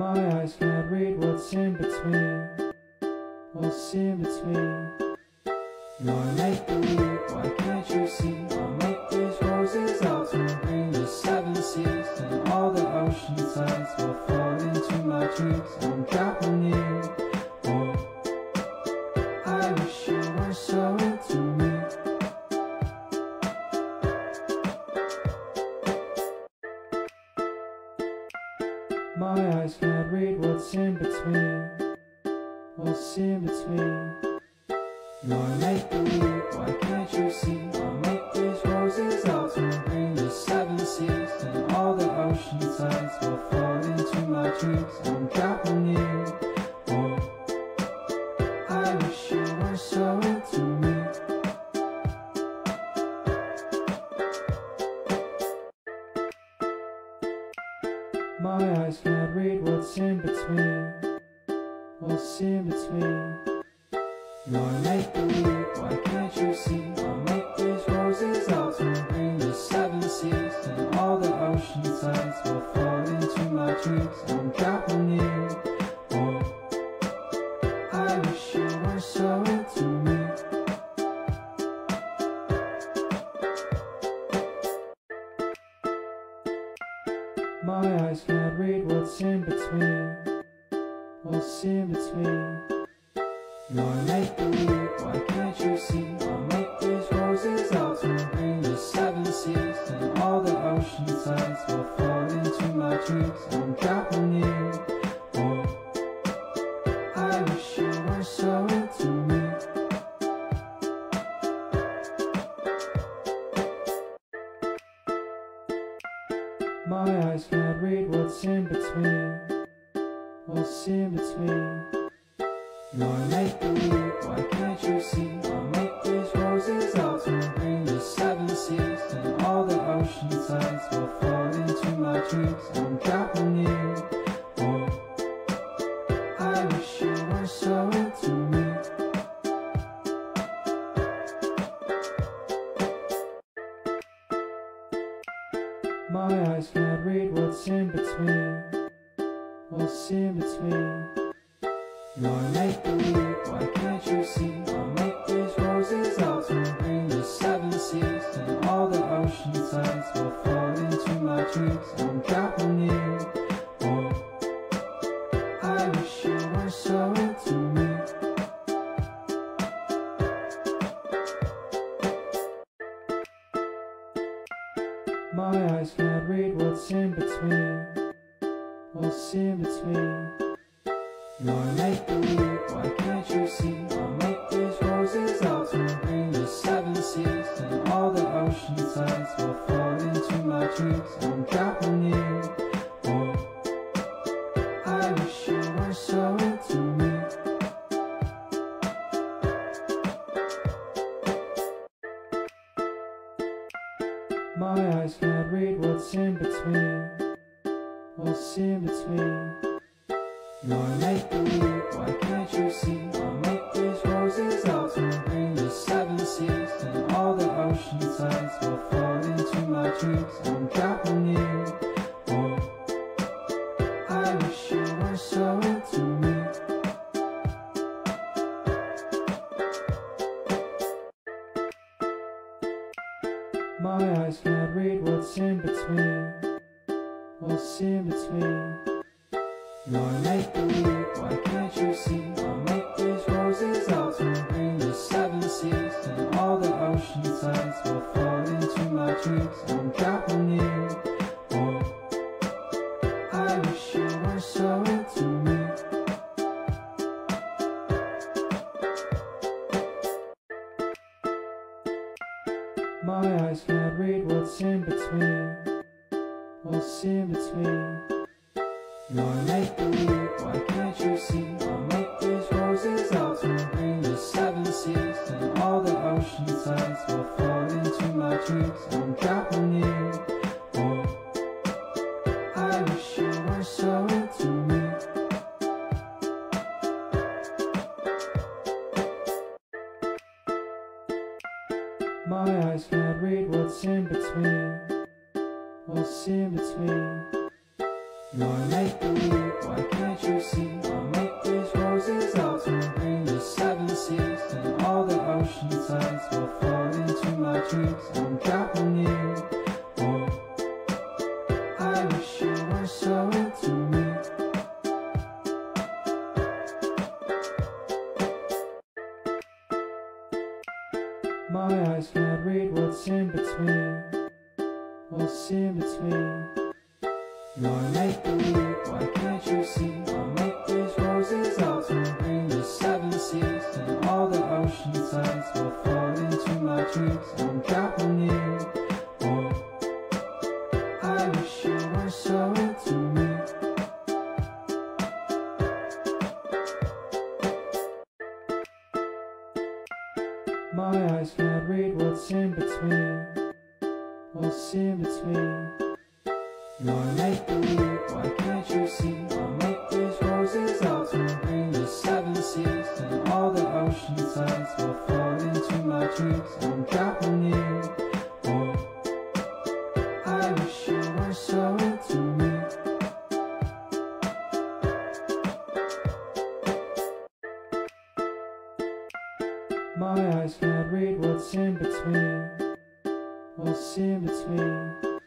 My eyes can't read what's in between. What's in between? You're make believe, why can't you see? I'll make these roses out turn green. The seven seas and all the ocean sides will fall into my dreams. I'm dropping you. what's in between You're make-believe, why can't you see? I'll make these roses all turn green The seven seas and all the ocean tides Will fall into my dreams. I'm drowning you. My eyes can't read what's in between. What's in between? Your make-believe my eyes can't read what's in between. What's in between?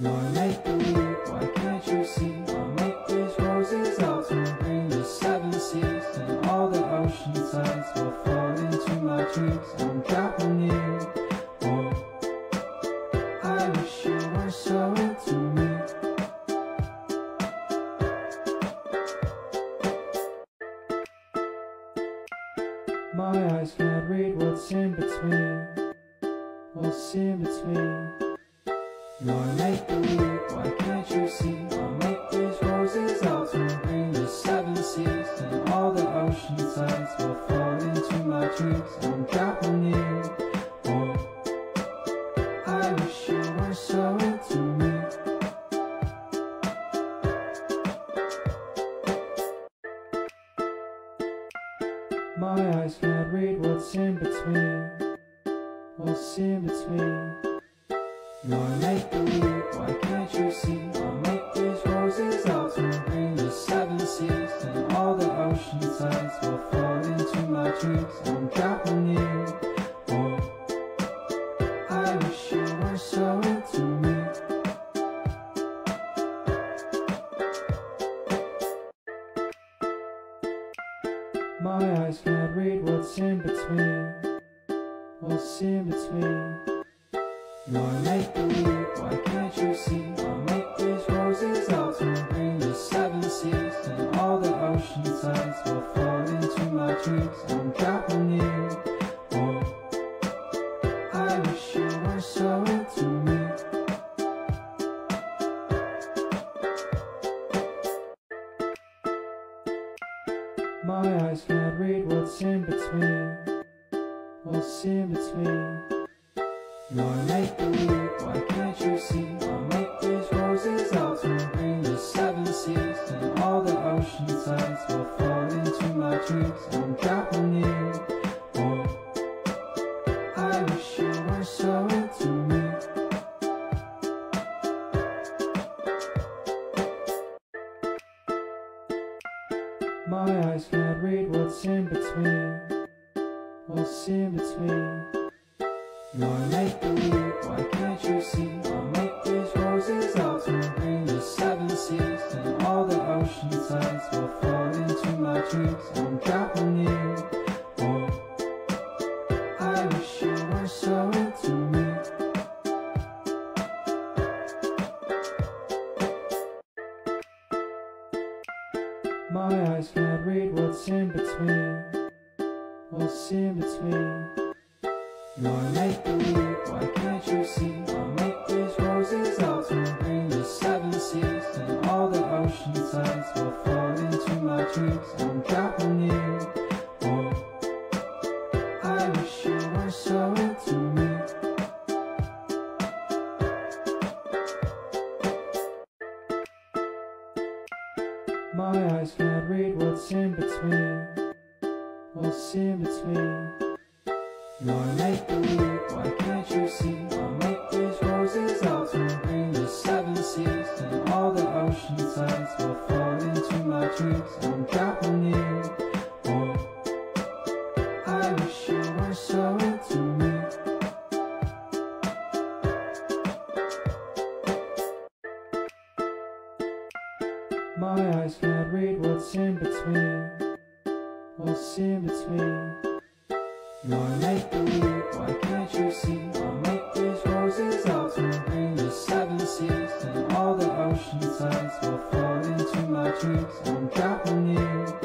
You're make believe, why can't you see? I'll make these roses all turn green. The seven seas and all the ocean tides will fall into my dreams. My eyes can't read what's in between. What's in between? You're make believe, why can't you see? I'll make these roses out from green. The seven seas and all the ocean sides will fall into my dreams. my eyes can't read what's in between. What's in between? You're make-believe, why can't you see? I'll make these roses out from turn green The seven seas and all the ocean sides Will fall into my dreams. I'm dropping you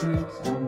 dreams.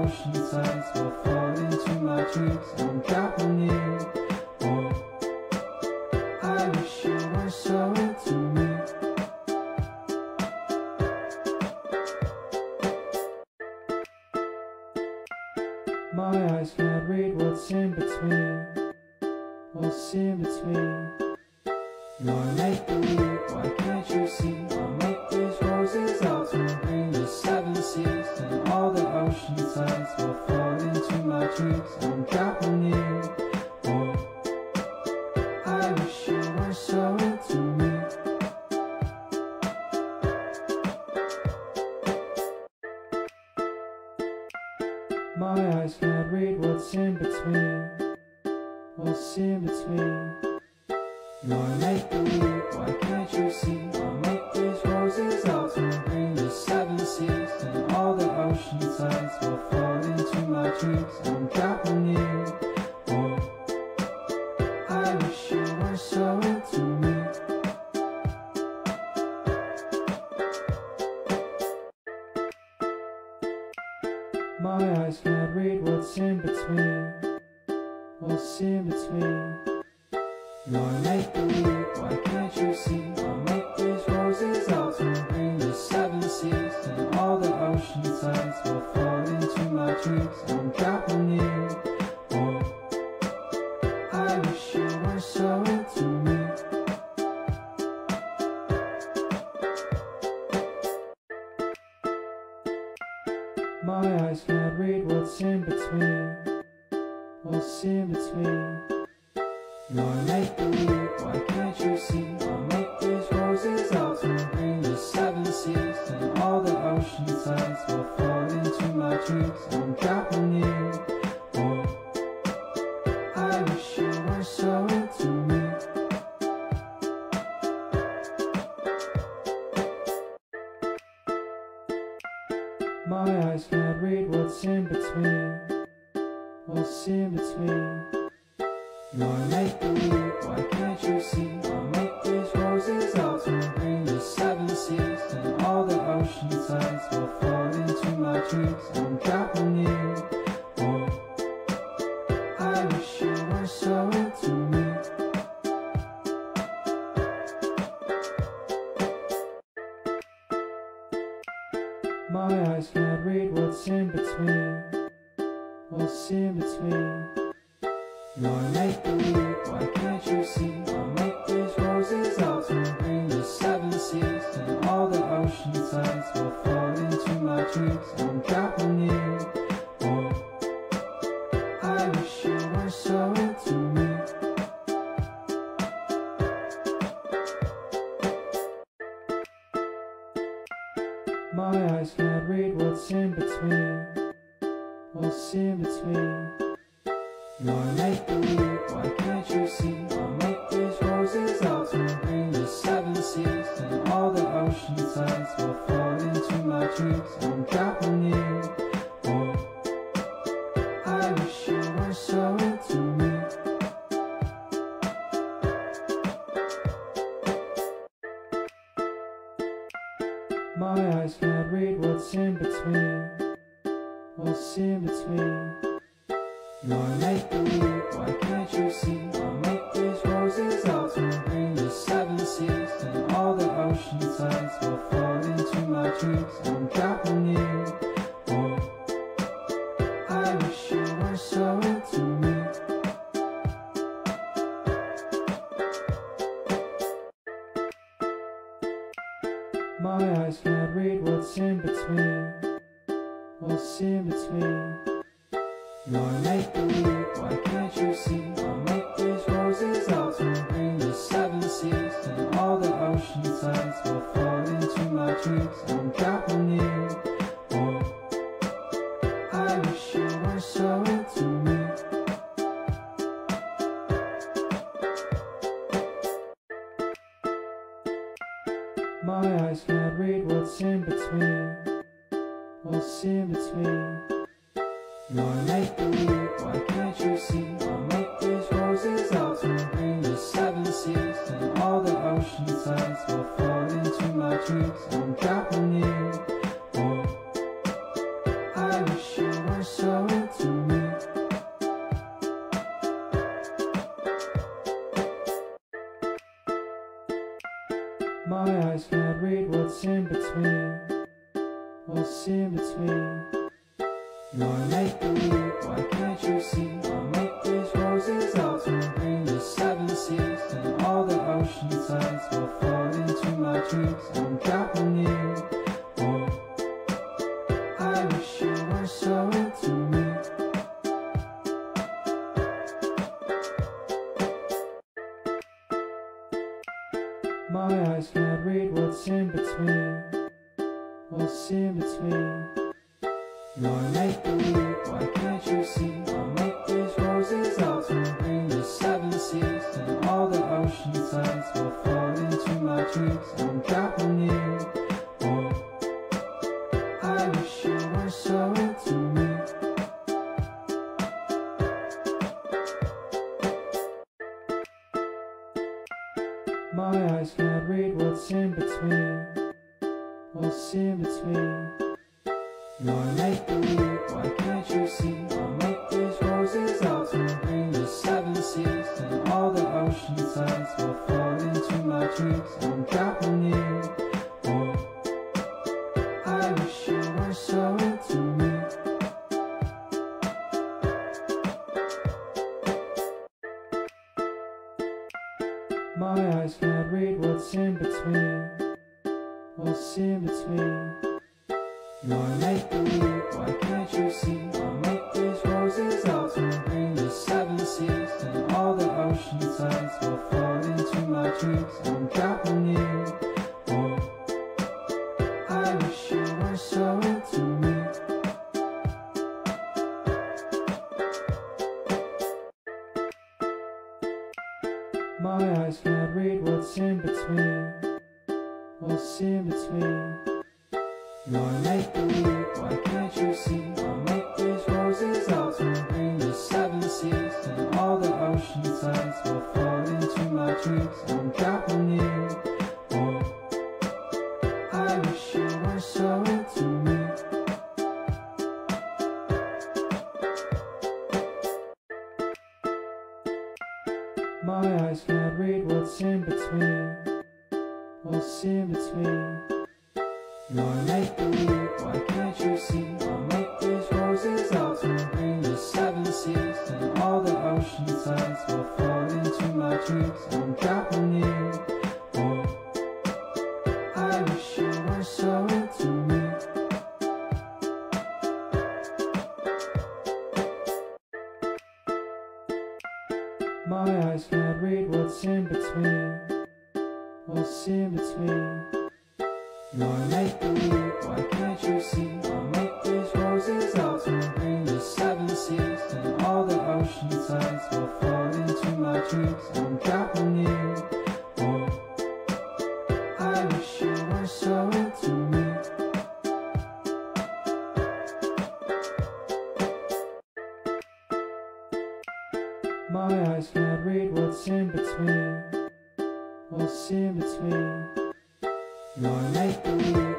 ocean sights will fall into my dreams. I'm drowning. My eyes can't read what's in between. What's in between? Your make believe. My eyes can't read what's in between. What's in between? You're make believe, why can't you see? I'll make these roses out from green. The seven seas and all the ocean sides will fall into my dreams. I'm drowning you. what's in between. You're make believe, why can't you see? I'll make these roses out and bring the seven seas, and all the ocean sides will fall into my dreams. I'm dropping you. eyes can't read what's in between. What's in between? Your make believe.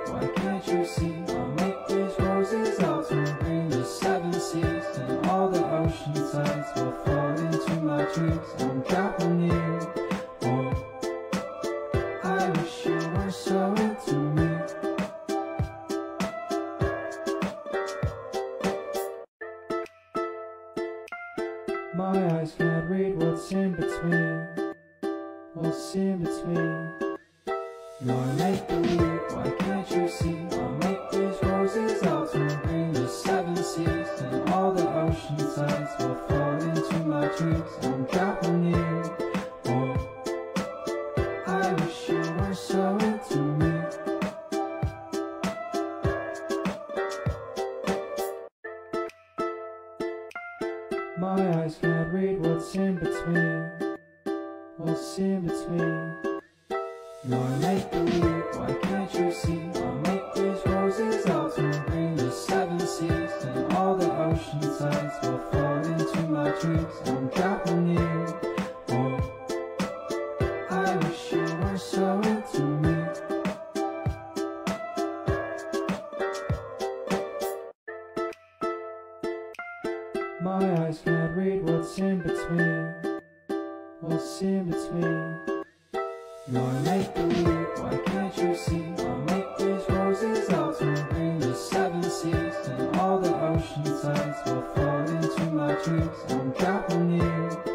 from dropping you.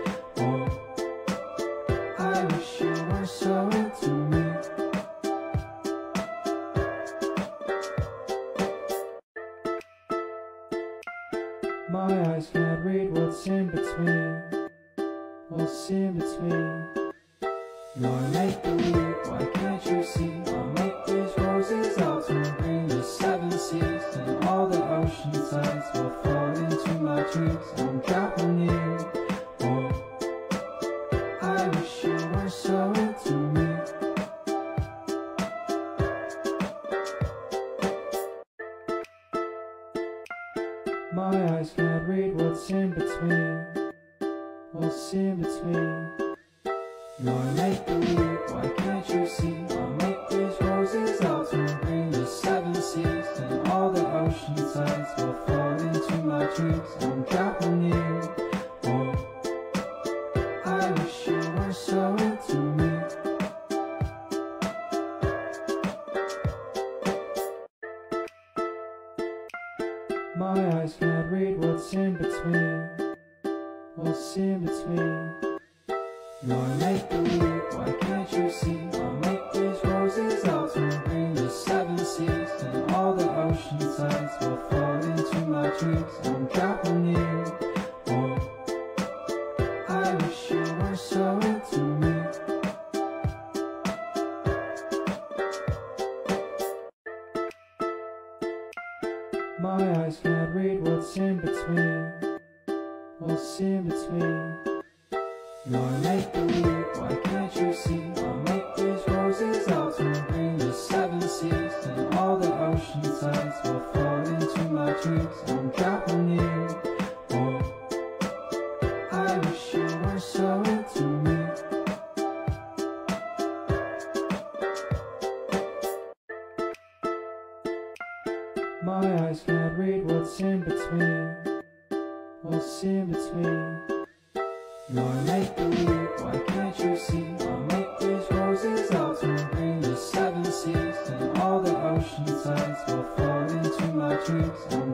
My eyes can't read what's in between. What's in between? You're make believe, why can't you see? I'll make these roses all turn green. The seven seas and all the ocean tides will fall into my dreams.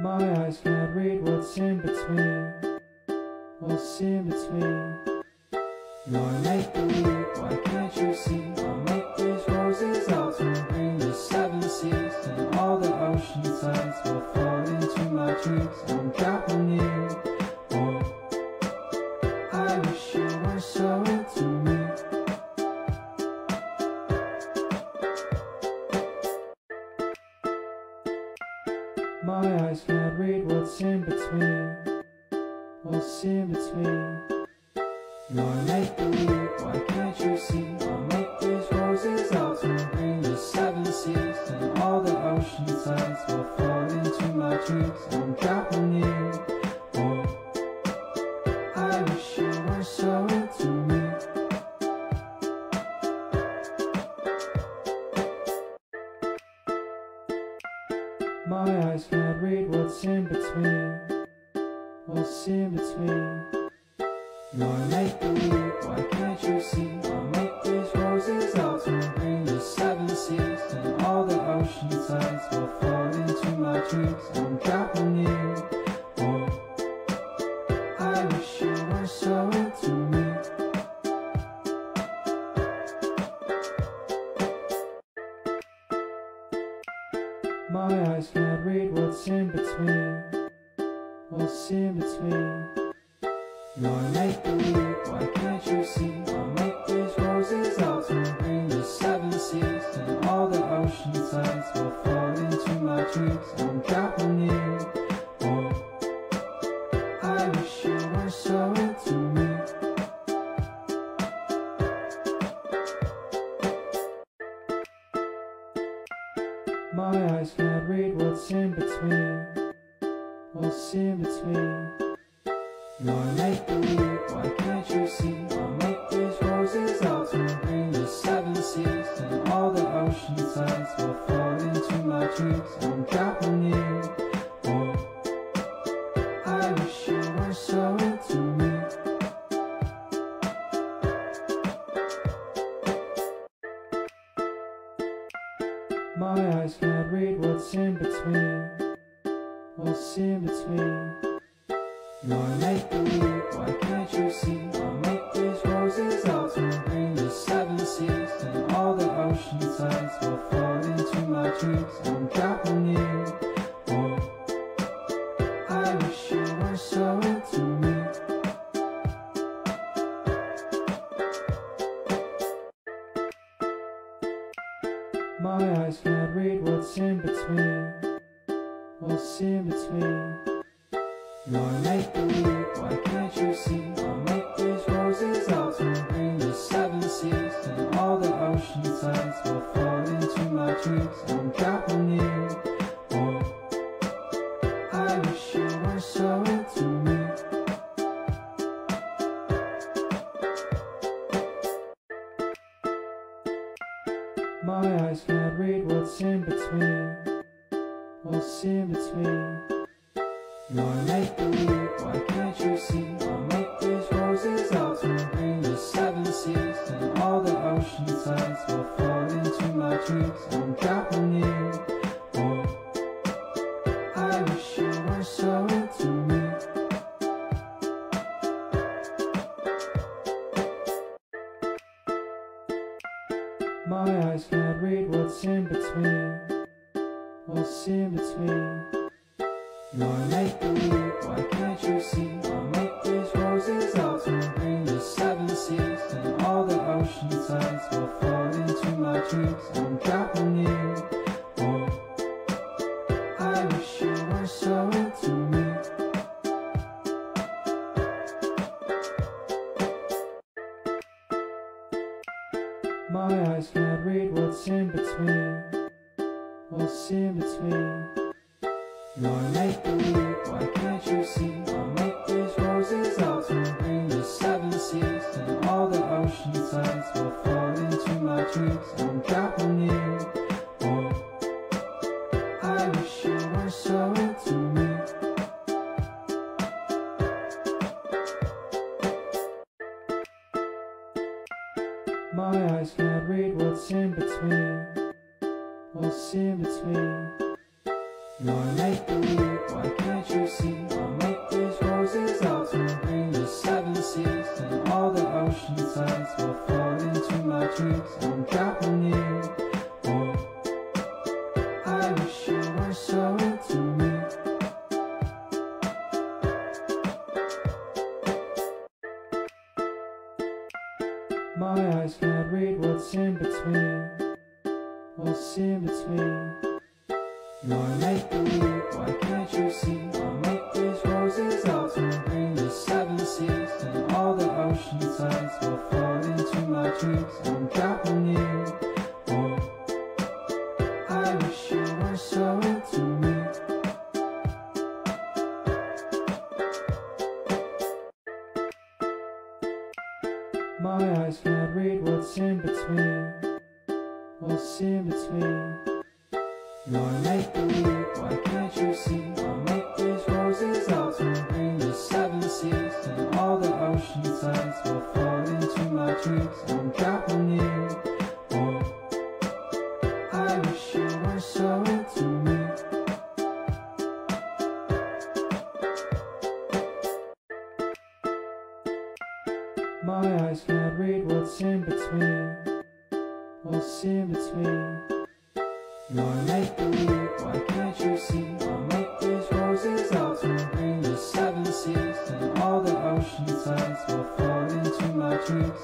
My eyes can't read what's in between. What's in between? You're make believe, why can't you see? I'll make these roses out from green. The seven seas and all the ocean sides will fall into my dreams. I'm Japanese. You're late. all the ocean tides will fall into my dreams. I'm drowning. Oh. read what's in between. What's in between? Your make believe, why can't you see? I'll make these roses out turn green. The seven seas and all the ocean sides will fall into my dreams.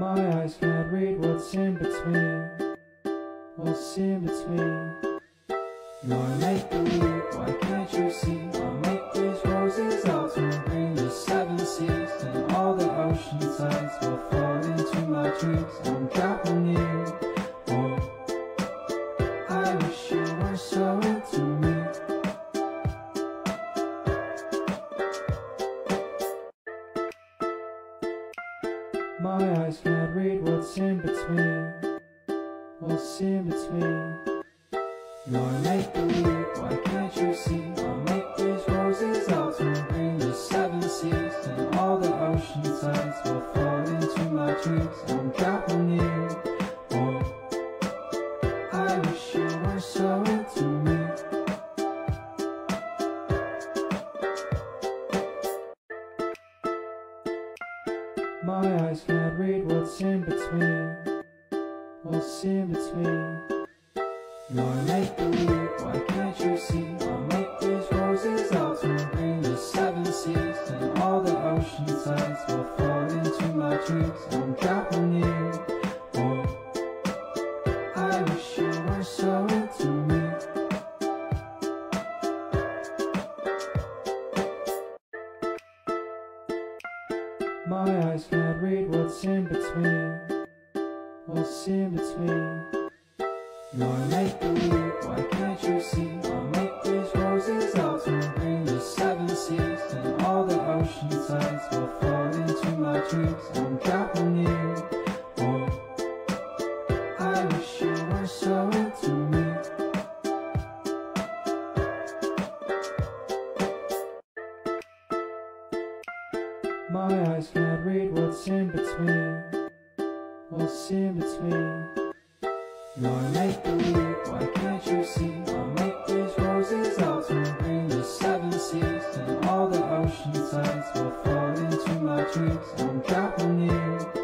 My eyes can't read what's in between. What's in between? You're make believe, why can't you see? I'll make these roses all turn green. The seven seas and all the ocean tides will fall into my dreams. I'm. what's in between. You're make-believe, why can't you see? I'll make these roses out to bring The seven seas and all the ocean sides Will fall into my dreams. I'm dropping you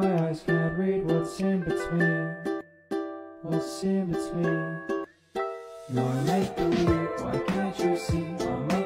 my eyes can't read what's in between What's in between You're make-believe, why can't you see?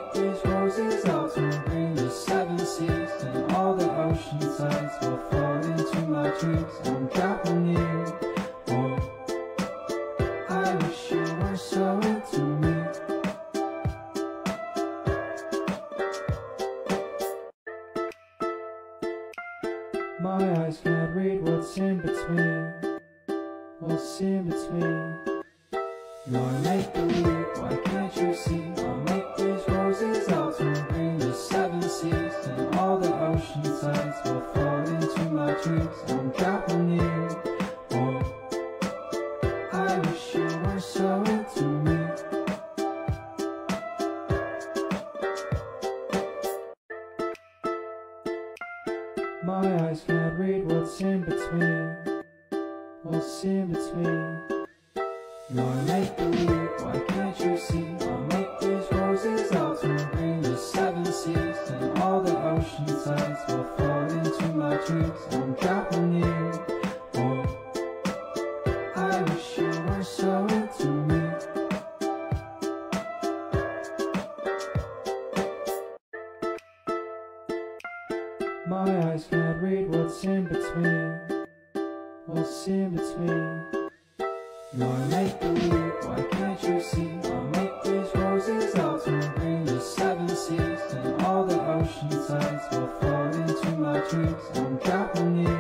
streets and company.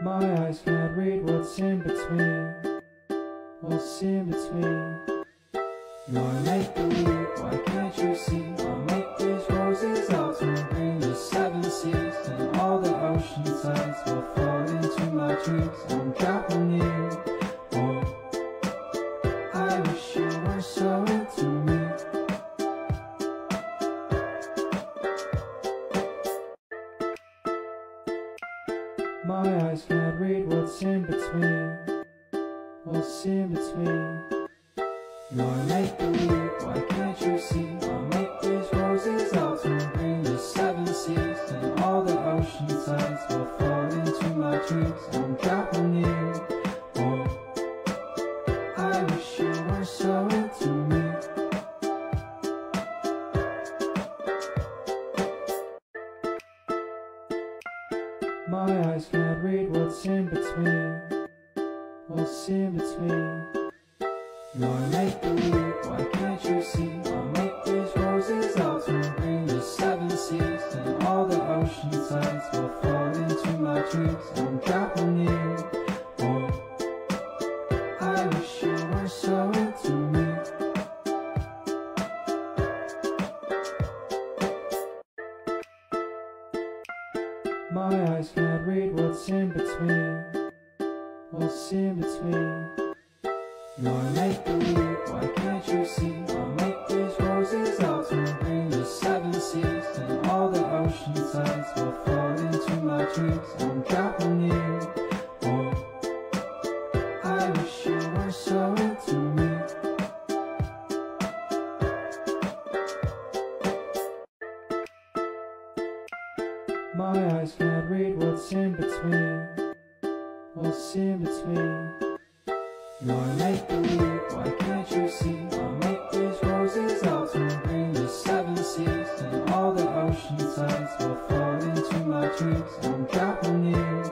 My eyes can't read what's in between. What's in between? You're make believe, why can't you see? My eyes can't read what's in between. What's in between? You're make believe, why can't you see? I'll make these roses all turn green. The seven seas and all the ocean tides will fall into my dreams. I'm drowning you.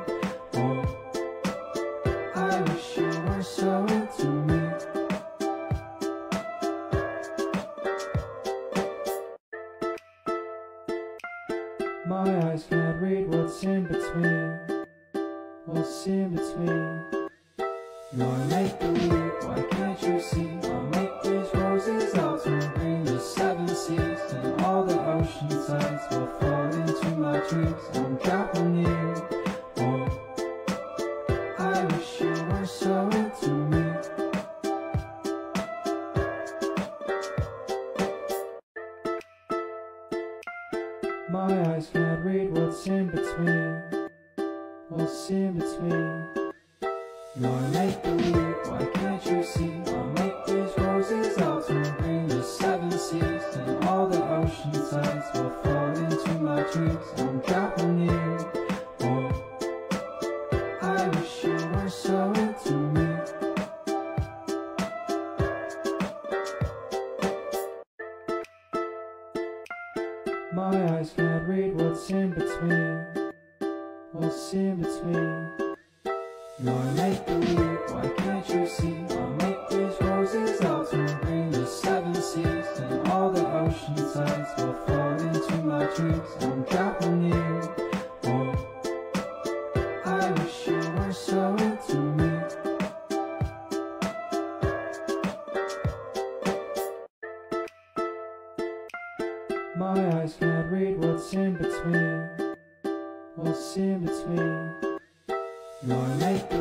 You're.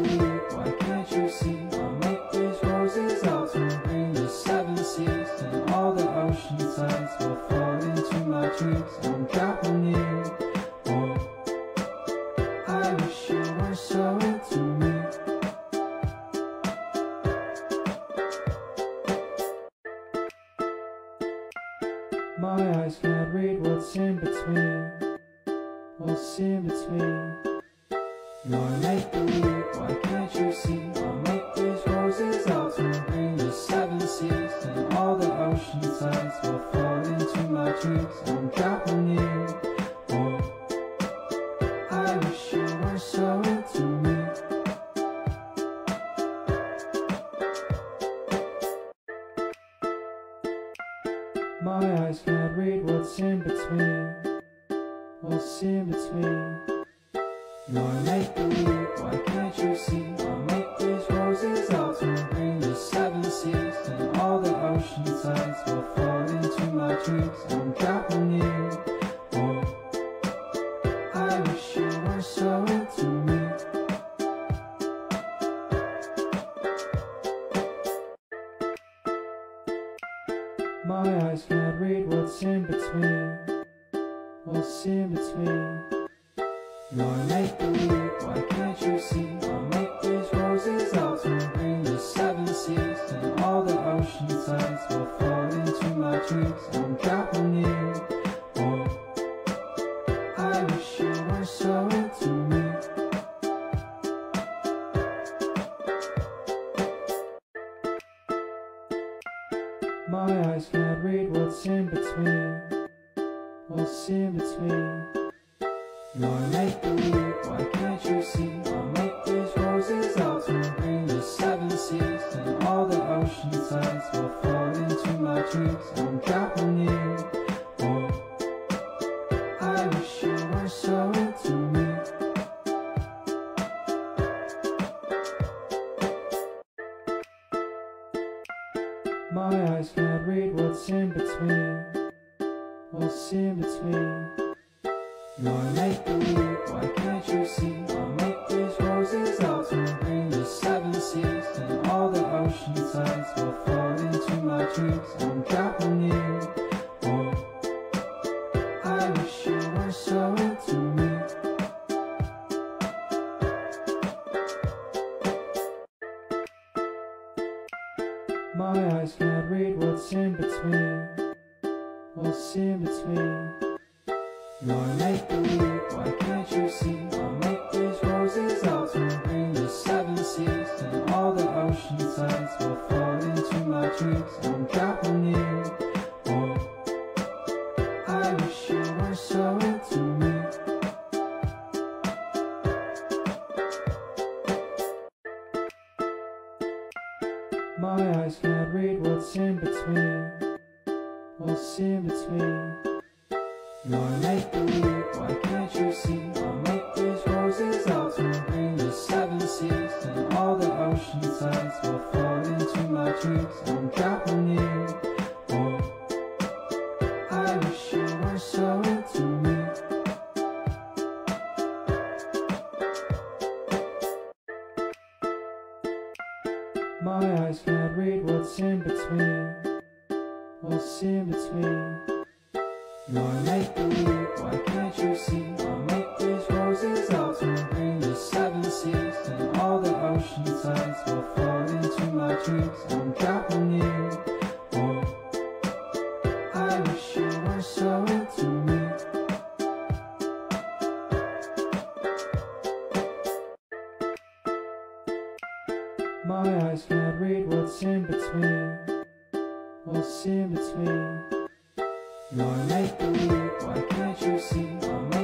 read what's in between. What's in between your make believe. My eyes can't read what's in between. What's in between? You're make believe, why can't you see? I'm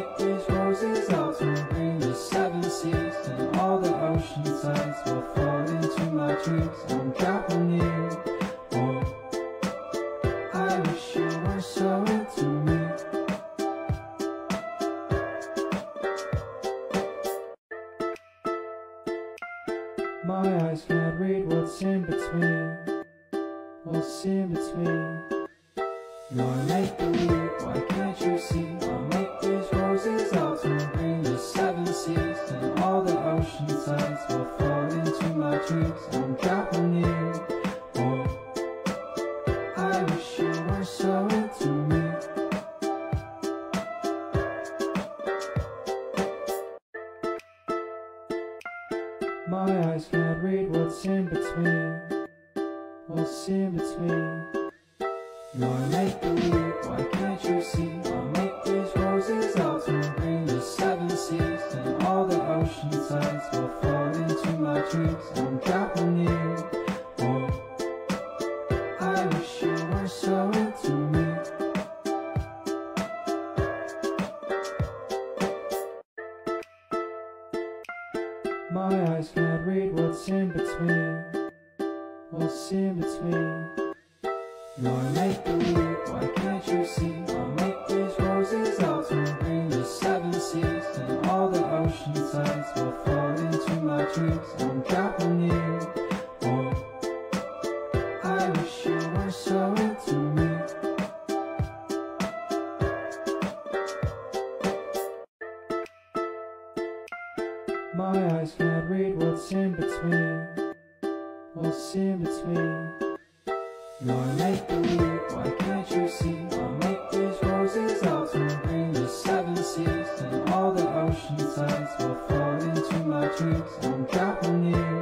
my eyes can't read what's in between What's in between You're make-believe, why can't you see? I'll make these roses out and green. the seven seas And all the ocean sides will fall into my dreams I'm Japanese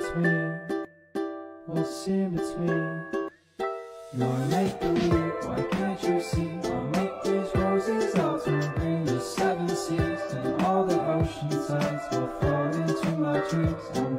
between? What's in between? You're make believe, why can't you see? I'll make these roses out to bring the seven seas and all the ocean tides will fall into my dreams.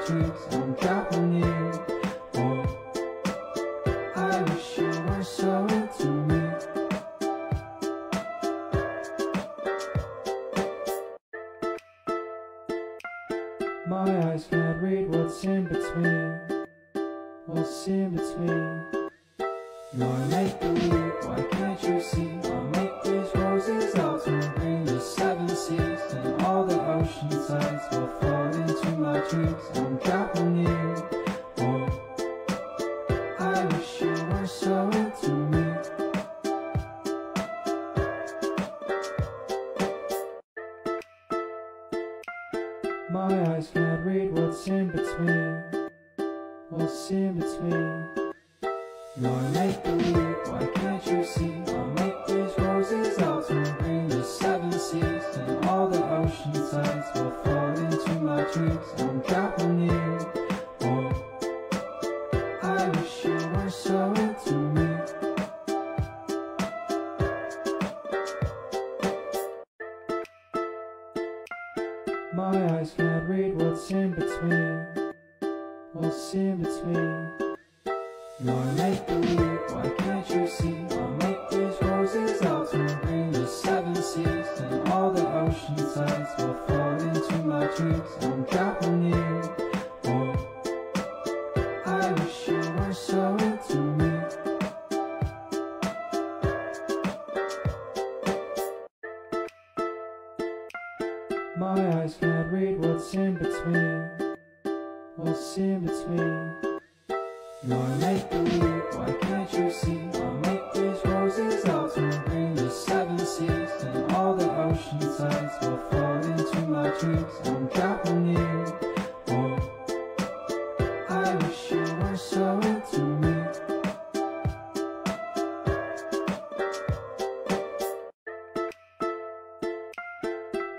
Patrick.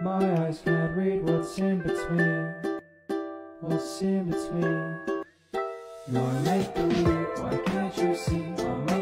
My eyes can't read what's in between. What's in between? You're make believe, why can't you see?